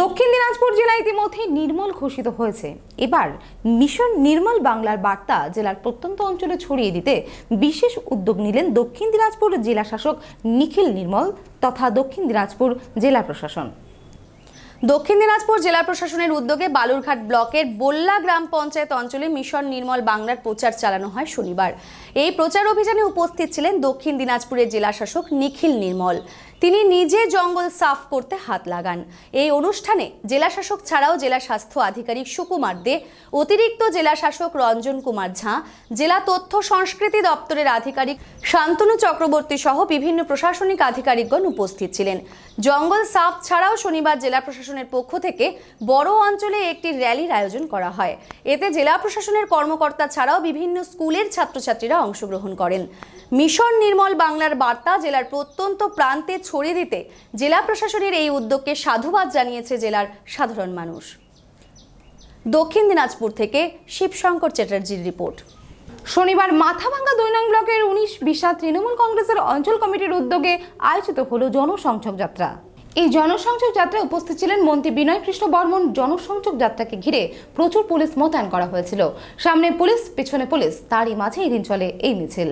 দক্ষিণ দিনাজপুর জেলা ইতিমধ্যে নির্মল ঘোষিত হয়েছে। এবার মিশন নির্মল বাংলার বার্তা জেলার প্রত্যন্ত অঞ্চলে ছড়িয়ে দিতে বিশেষ উদ্যোগ নিলেন দক্ষিণ দিনাজপুর জেলা শাসক নিখিল নির্মল তথা দক্ষিণ দিনাজপুর জেলা প্রশাসন। দক্ষিণ দিনাজপুর জেলা প্রশাসনের উদ্যোগে বালুরঘাট ব্লকের বল্লা গ্রাম পঞ্চায়েত অঞ্চলে মিশন নির্মল বাংলার প্রচার চালানো হয় শনিবার। এই প্রচার অভিযানে উপস্থিত ছিলেন দক্ষিণ দিনাজপুরের জেলা শাসক নিখিল নির্মল। তিনি নিজে জঙ্গল সাফ করতে হাত লাগান। এই অনুষ্ঠানে জেলা শাসক ছাড়াও জেলা স্বাস্থ্য আধিকারিক সুকুমার দে, অতিরিক্ত জেলা শাসক রঞ্জন কুমার ঝা, জেলা তথ্য সংস্কৃতি দপ্তরের আধিকারিক শান্তনু চক্রবর্তী সহ বিভিন্ন প্রশাসনিক আধিকারিকগণ উপস্থিত ছিলেন। জঙ্গল সাফ ছাড়াও শনিবার জেলা প্রশাসনের পক্ষ থেকে বড় অঞ্চলে একটি র্যালির আয়োজন করা হয়। এতে জেলা প্রশাসনের কর্মকর্তা ছাড়াও বিভিন্ন স্কুলের ছাত্রছাত্রীরা অংশগ্রহণ করেন। মিশন নির্মল বাংলার বার্তা জেলার প্রত্যন্ত প্রান্তে ছড়িয়ে দিতে জেলা প্রশাসনের এই উদ্যোগকে সাধুবাদ জানিয়েছে জেলার সাধারণ মানুষ। দক্ষিণ দিনাজপুর থেকে শিবশঙ্কর চ্যাটার্জির রিপোর্ট। শনিবার মাথাভাঙ্গা দুই নং ব্লকের উনিশ বিশা তৃণমূল কংগ্রেসের অঞ্চল কমিটির উদ্যোগে আয়োজিত হলো জনসংযোগ যাত্রা। এই জনসংযোগ যাত্রায় উপস্থিত ছিলেন মন্ত্রী বিনয় কৃষ্ণ বর্মন। জনসংযোগ যাত্রাকে ঘিরে প্রচুর পুলিশ মোতায়েন করা হয়েছিল। সামনে পুলিশ, পেছনে পুলিশ, তারই মাঝে এদিন চলে এই মিছিল।